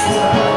stars.